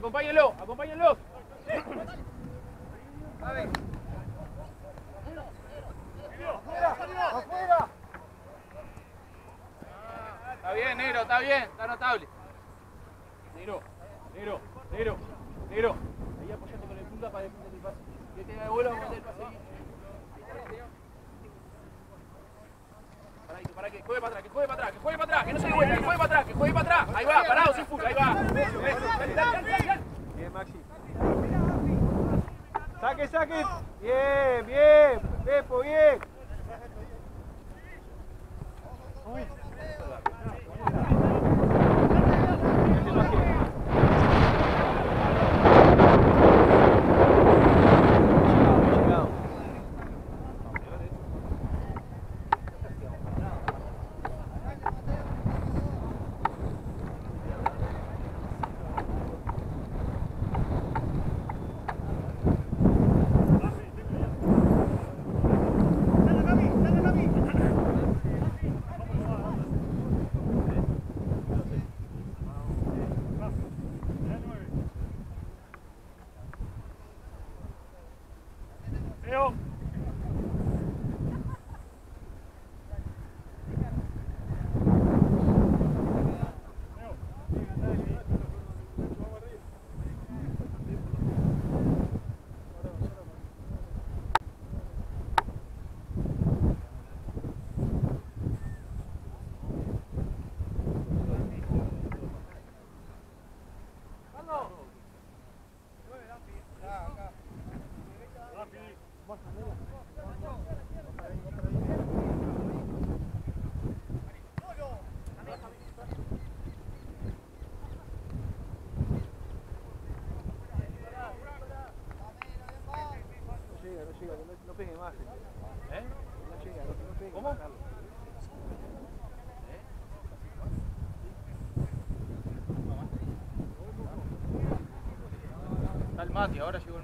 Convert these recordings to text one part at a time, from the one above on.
acompáñenlo. para atrás. Ahí va, parado, sin fuga, ahí va. Bien, Maxi. Saque, saque. Bien, bien. Pepo, bien. Uy. al mate, ahora llegó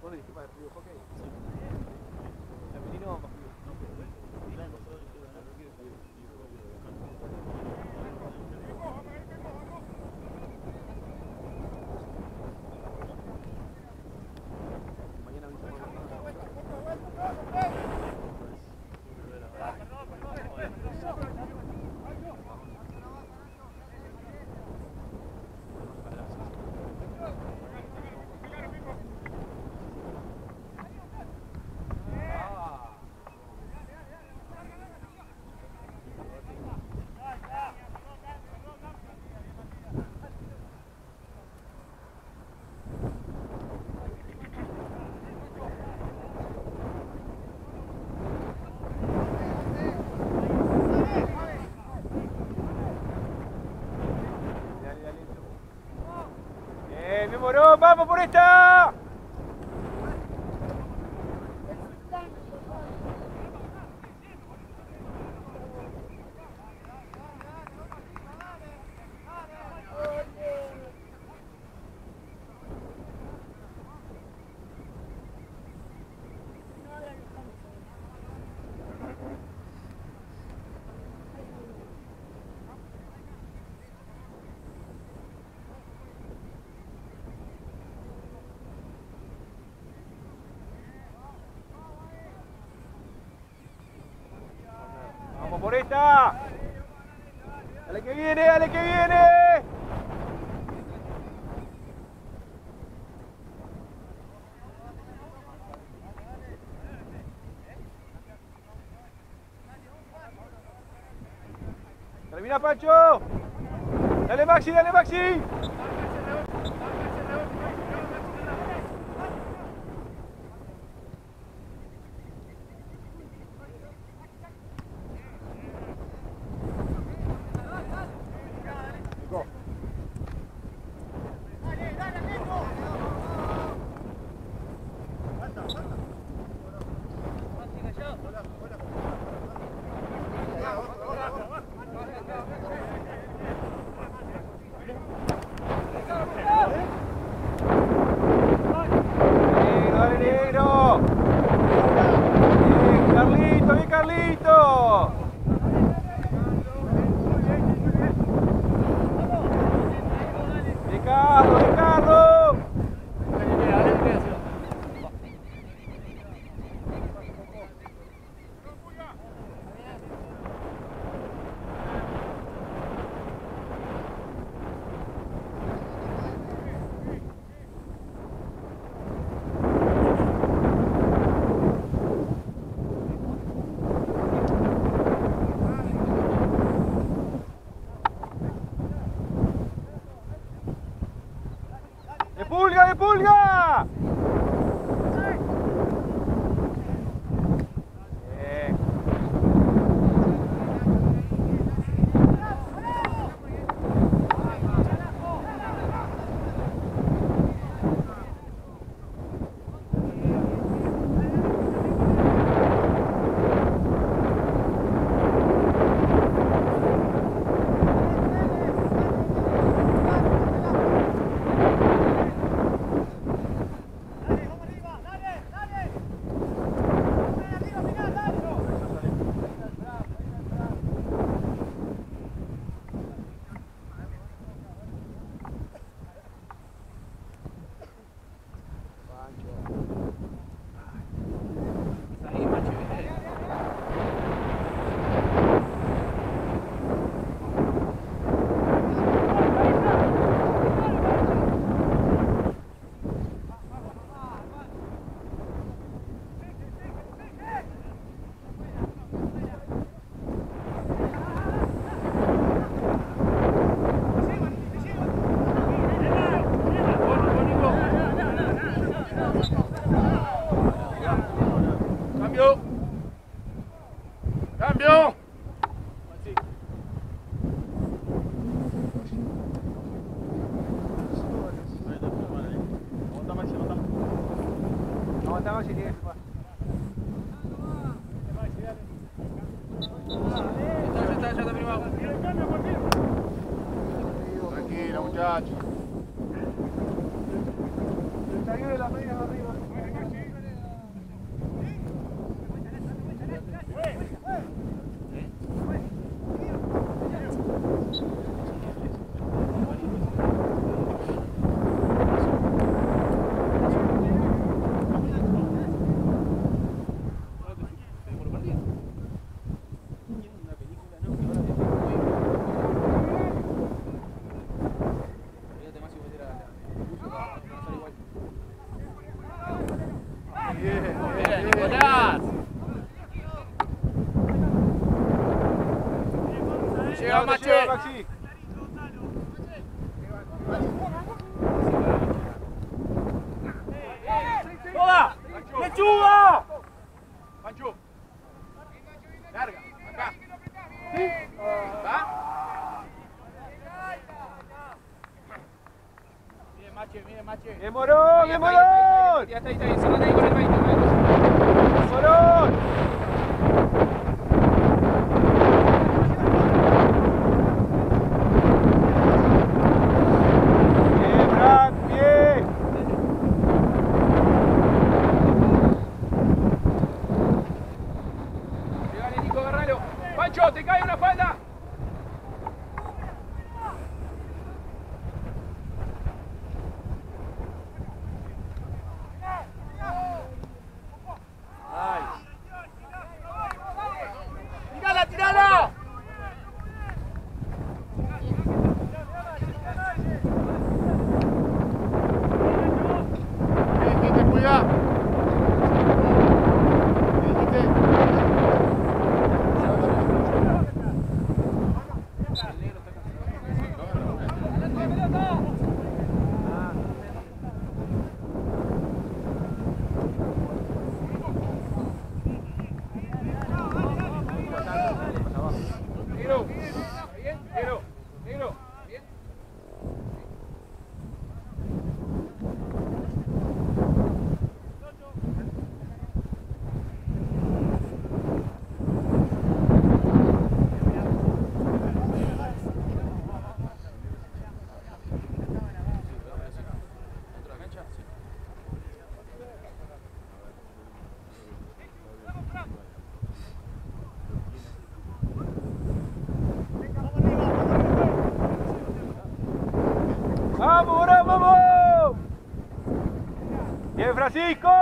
Bueno, y para el Vamos por esta. está. Dale que viene, dale que viene. Termina Pancho. Dale Maxi, dale Maxi. Vamos, Mache. Maxi. ¡Toda! ¡Lechuga! Pancho. Larga, acá. ¿Sí? ¿Va? Bien, Mache, bien, Mache. ¡Bien, Morón! ¡Bien, Morón! Ya está ahí, está ahí. Se ahí con el 20. ¡Morón! México.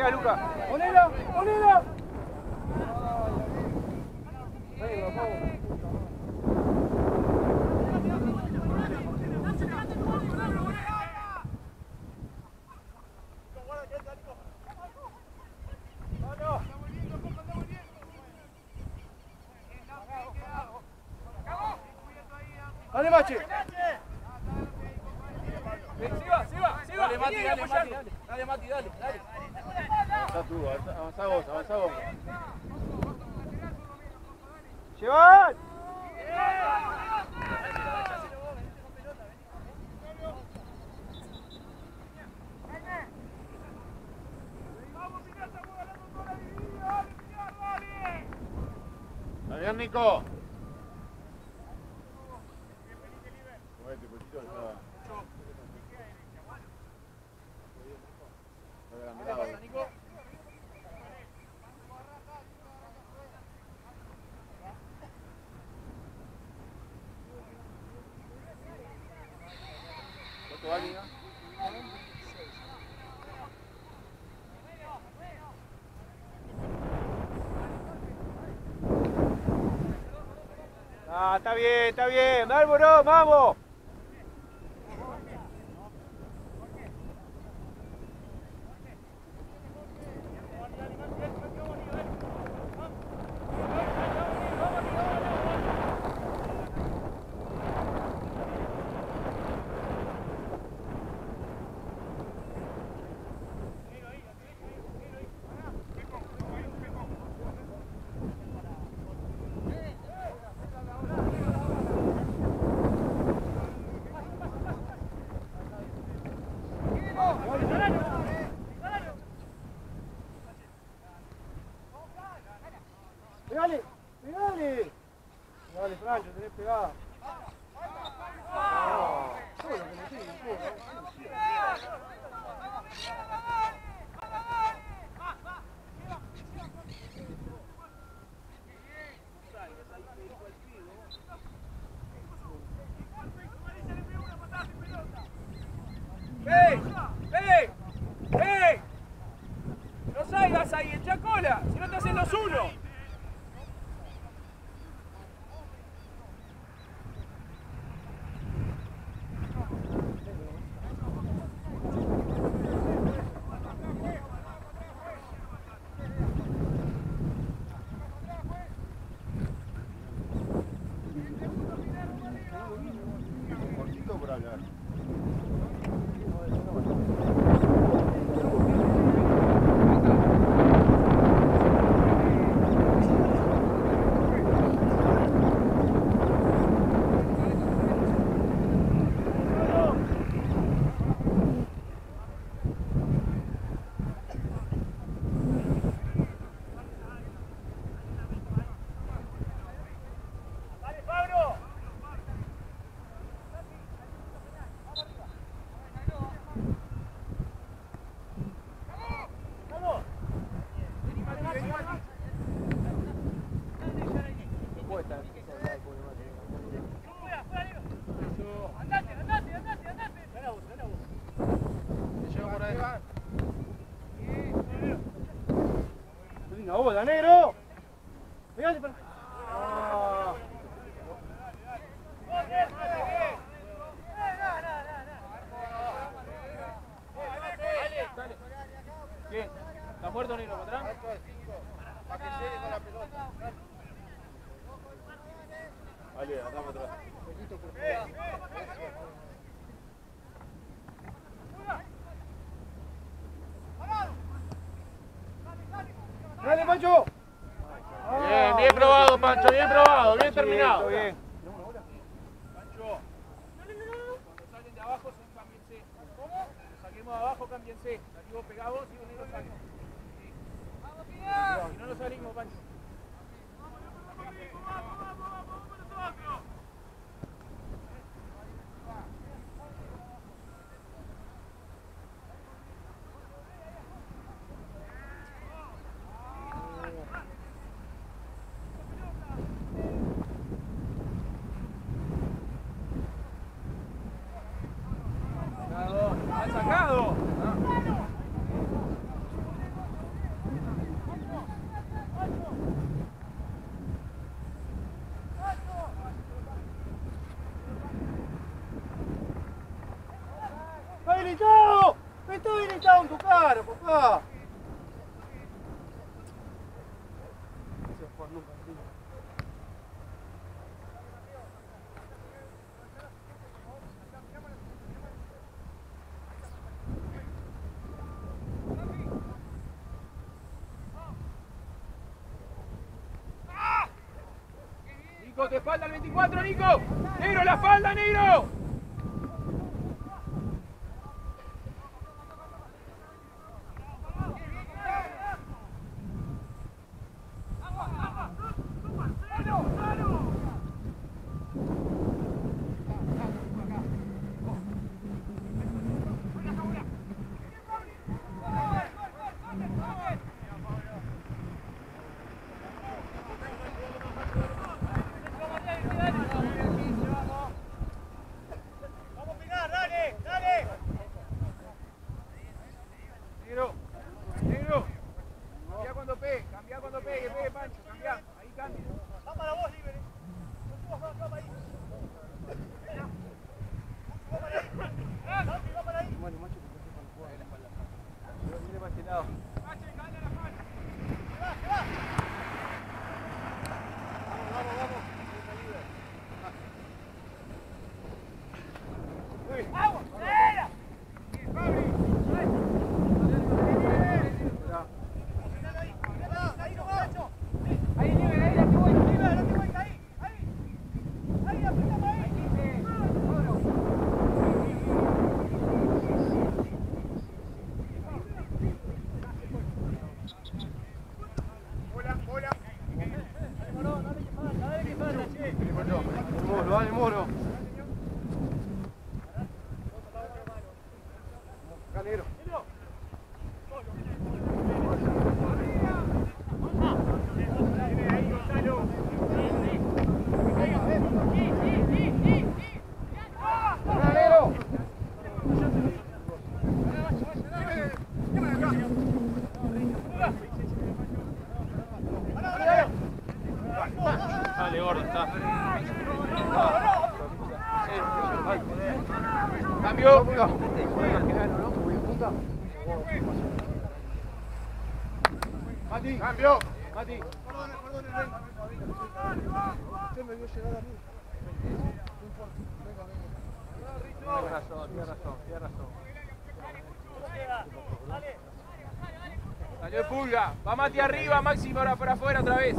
Llega Luca. ¡Ponelo! ¡Ponelo! Venga, vamos. Go. Ah, está bien, está bien. Marlboro, vamos. Probado, bien terminado. Bien. Pancho. Cuando salen de abajo, se cámbiense. ¿Cómo? Saquemos de abajo, cámbiense. Salimos pegados y un negro saque. Si no, no salimos, Pancho. Sacado, mal sacado. ¡Está habilitado! ¡Está habilitado en tu cara, papá! No se va a jugar nunca, tío. Nico, te falta el 24, Nico. Negro, la falda. Negro, Cambio. Mati. Cambio. Mati. Perdón, perdón, Usted me a mí. Venga, venga. Tiene razón, tiene razón, tiene razón. Pulga. Va Mati arriba, Máximo ahora para afuera otra vez.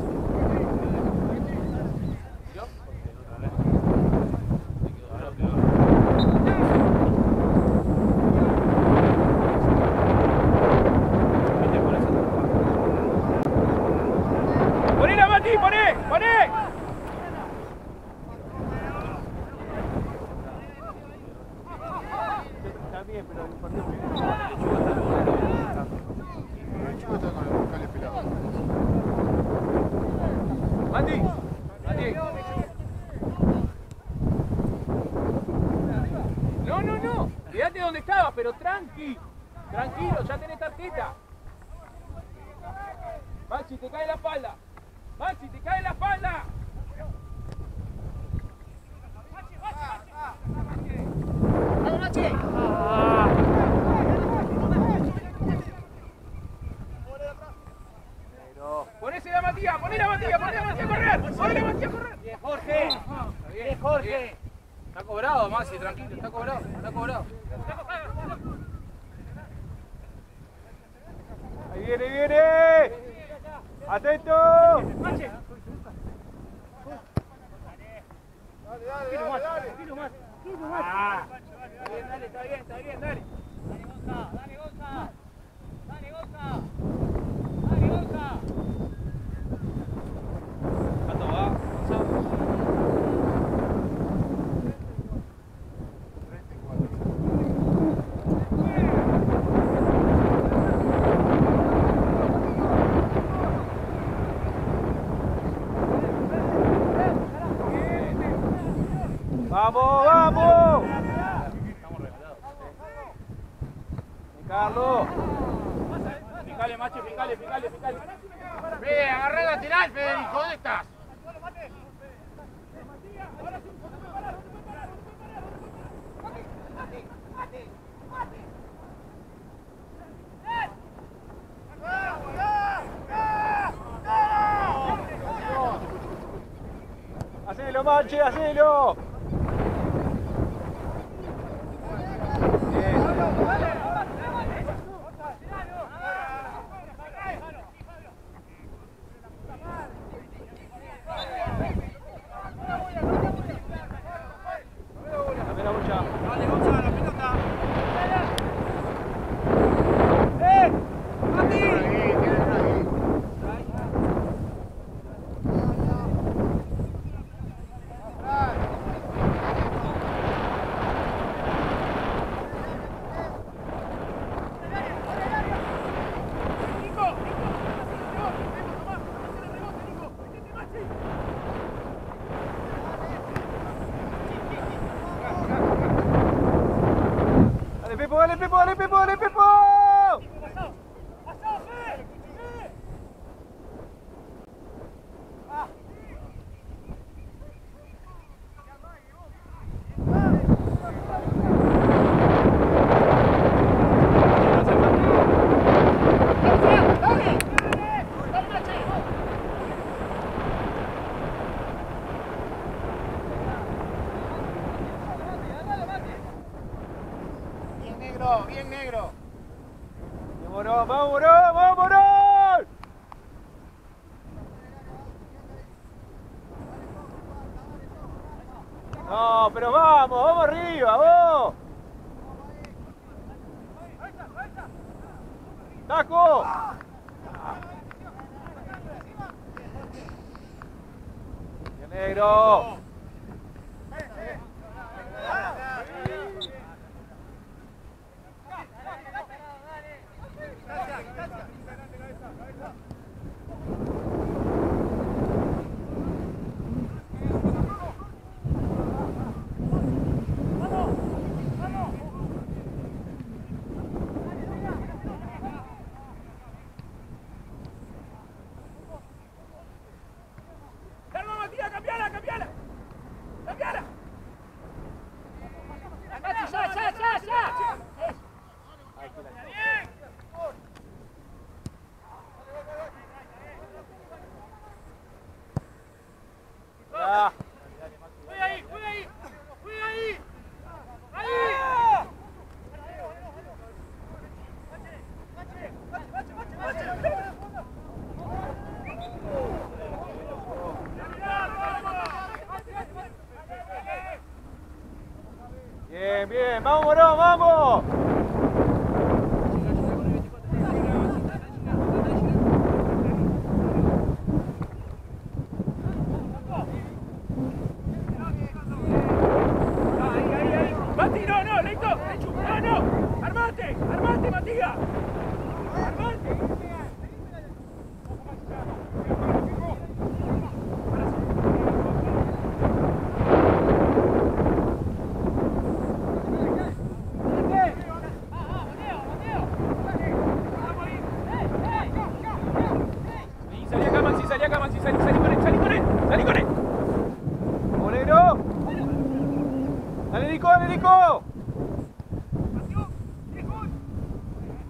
cobrado, está cobrado. Ahí viene, ahí viene. Atento. Dale, dale, dale, dale. Tiro más, tiro más. Ah. ah. Está bien, dale, está bien, está bien, dale. Dale, Gonza, dale, Gonza. Dale, Gonza. Vamos, Morón, vamos. Ahí, ahí, ahí. Mati, no, no, Leito, Lechu, no, no. Armate, armate, Matías. Armate. Vení, Salí acá, Maxi, salí acá, Maxi, salí, salí con él, salí con él, salí con él. Vamos, negro. Dale, Nico, dale, Nico.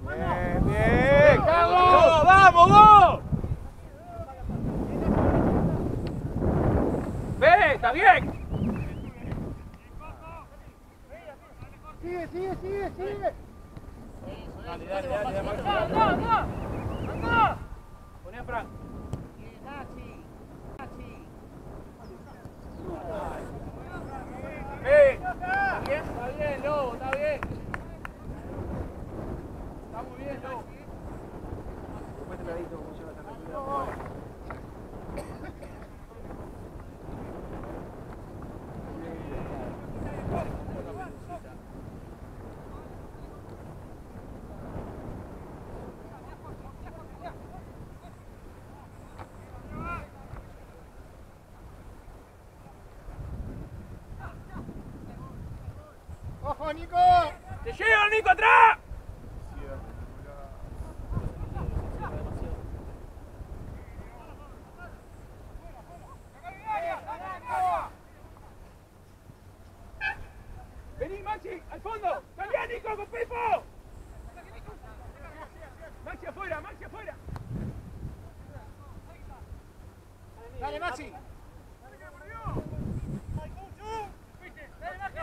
Bien, bien. ¡Vamos, vamos, vos! ¡Ve, está bien! Sigue, sigue, sigue, sigue. Dale, dale, dale, dale, Maxi, dale. Poné a Frank. ¡Ve! ¿Está bien? Está bien, Lobo, está bien. Está muy bien, Lobo. ¡Ojo, Nico! ¡Te el Nico atrás! Vení, Maxi, al fondo. ¡También, Nico, con Pipo! Maxi afuera, Maxi afuera. Dale, Maxi.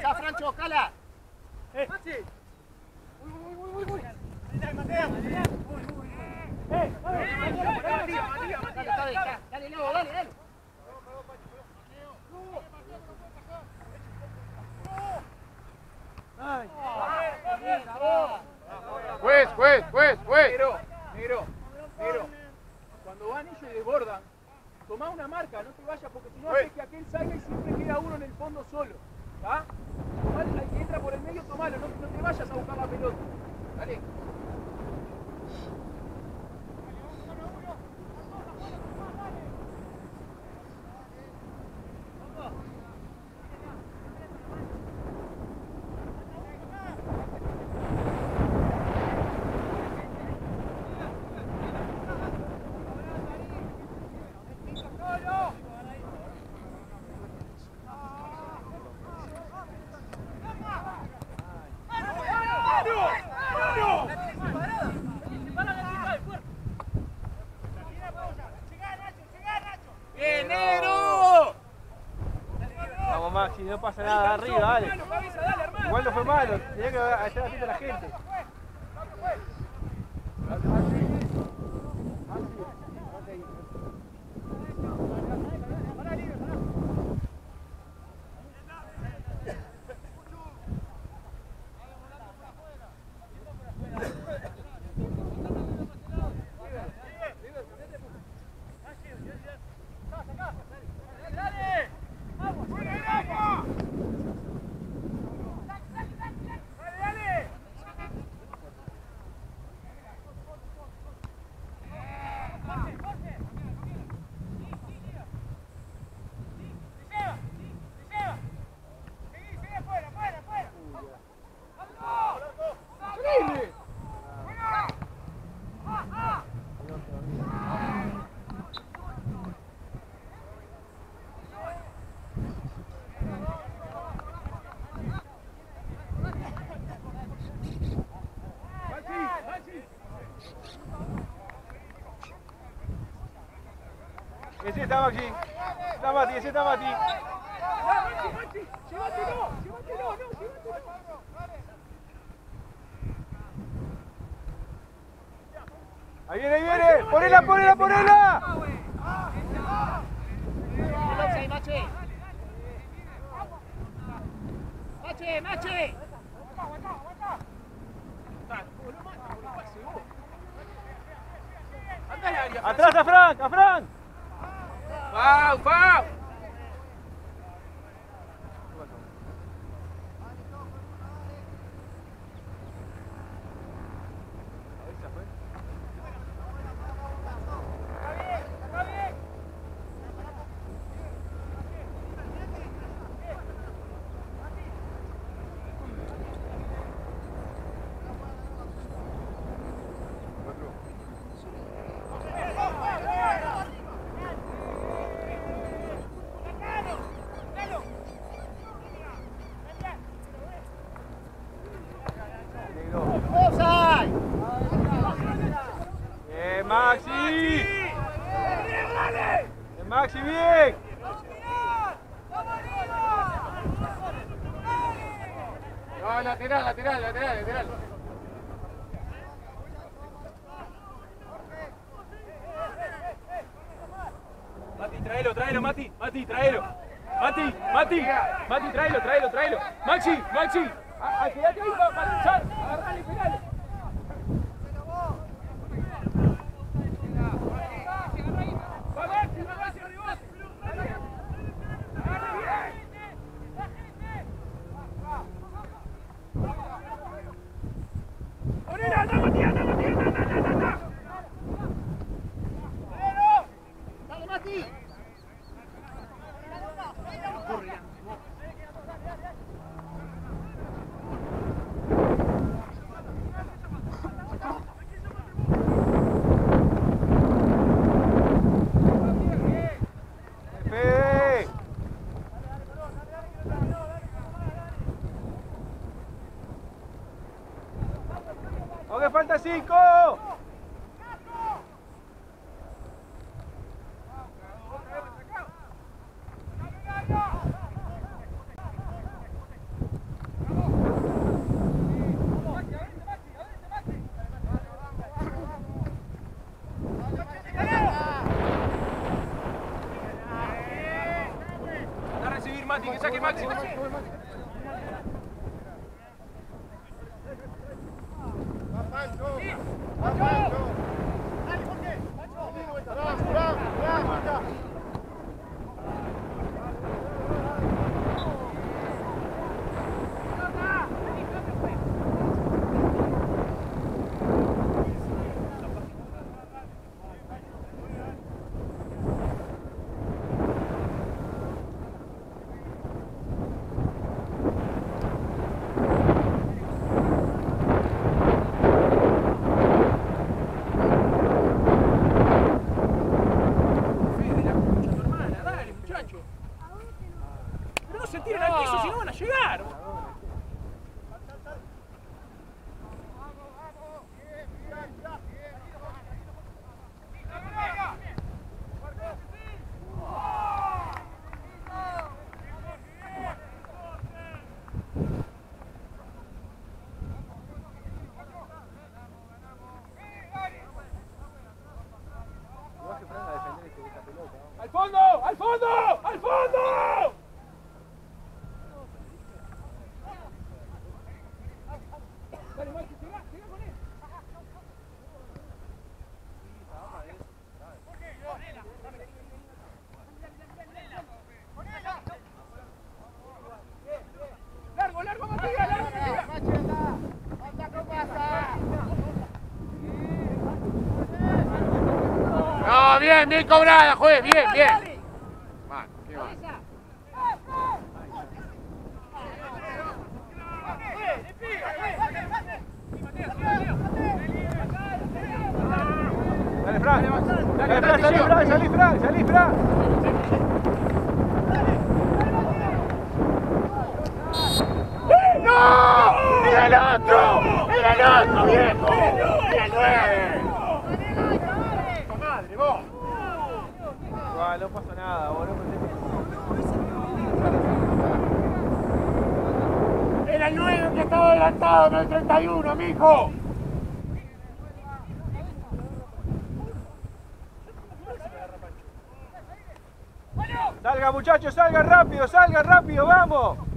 Ya, Francho, cala. Maxi. Uy, uy, uy, uy, uy. Eh, Dale, dale, dale, dale. Juez, juez, juez, juez. Negro, negro, negro. Cuando van ellos y desbordan, tomá una marca, no te vayas porque si no haces que aquel salga y siempre queda uno en el fondo solo. ¿Está? Tomá al que entra por el medio, tomalo, no, no te vayas a buscar la pelota. Dale. ¡Bien, negro! Vamos, Maxi, no pasa nada. Arriba, dale. Igual no fue malo. Tenía que estar atento a la gente. Maxi. Está Mati, ese está Mati. Llévatelo, llévatelo, no, llévatelo. Ahí viene, ahí viene. Ponela, ponela, ponela. Mache, mache. Mache, Atrás a Frank, a Frank. Salva! Mati, Mati, tráelo, tráelo, tráelo. Maxi, Maxi, Bien, cobrada, juez, bien, bien. Salga muchachos, salga rápido, salga rápido, vamos.